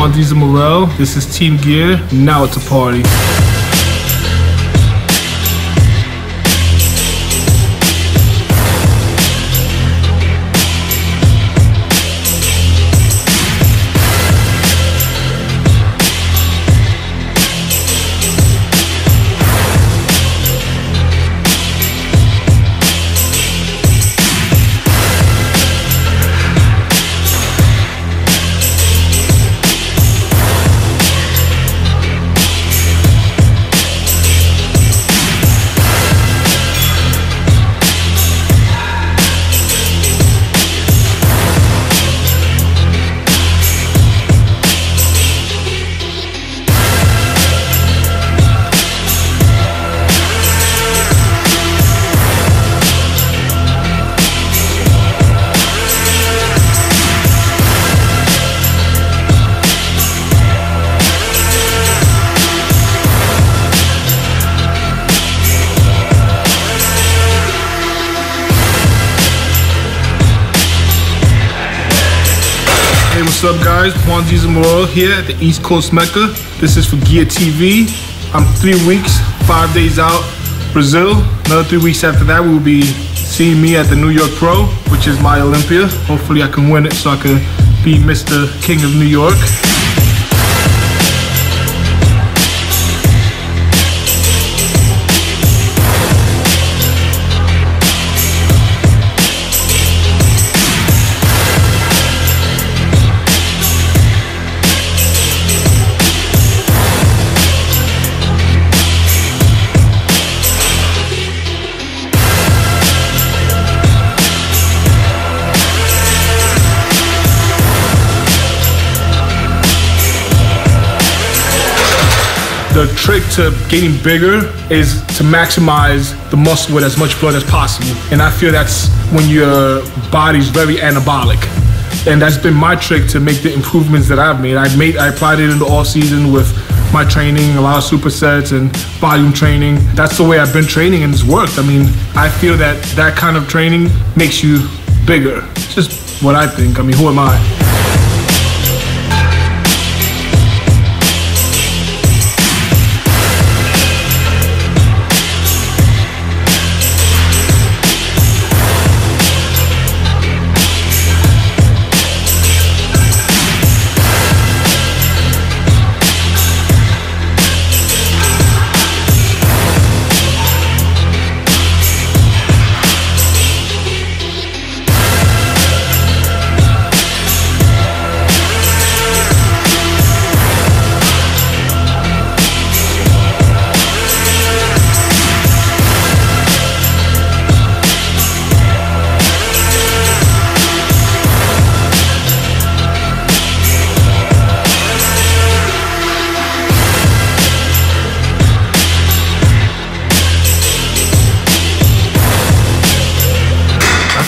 Mondes Moreau. This is Team Gear. Now it's a party. What's up, guys? Juan. Zamora here at the East Coast Mecca. This is for Gear TV. I'm three weeks, five days out, Brazil. Another three weeks after that, we will be seeing me at the New York Pro, which is my Olympia. Hopefully, I can win it so I can be Mr. King of New York. The trick to getting bigger is to maximize the muscle with as much blood as possible. And I feel that's when your body's very anabolic. And that's been my trick to make the improvements that I've made. I made I applied it in the off season with my training, a lot of supersets and volume training. That's the way I've been training and it's worked. I mean, I feel that that kind of training makes you bigger. It's just what I think. I mean, who am I?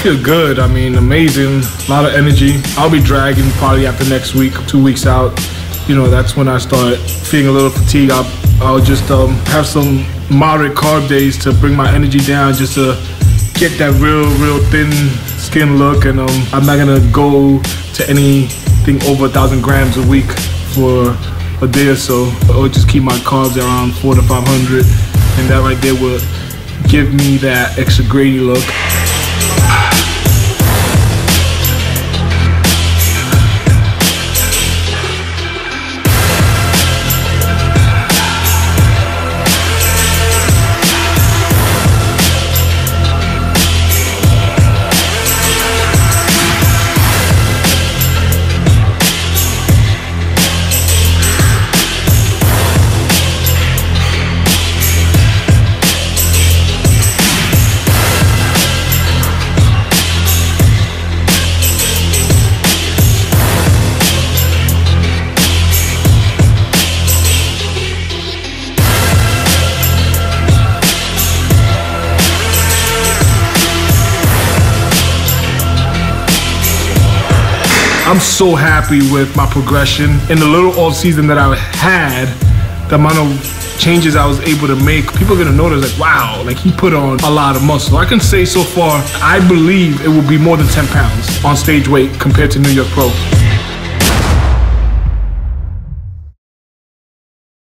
Feel good. I mean, amazing. A lot of energy. I'll be dragging probably after next week, two weeks out. You know, that's when I start feeling a little fatigue. I'll, I'll just um, have some moderate carb days to bring my energy down, just to get that real, real thin skin look. And um, I'm not gonna go to anything over a thousand grams a week for a day or so. I'll just keep my carbs around four to 500, and that right there will give me that extra Grady look. I'm so happy with my progression. In the little off season that I've had, the amount of changes I was able to make, people are gonna notice like, wow, like he put on a lot of muscle. I can say so far, I believe it will be more than 10 pounds on stage weight compared to New York Pro.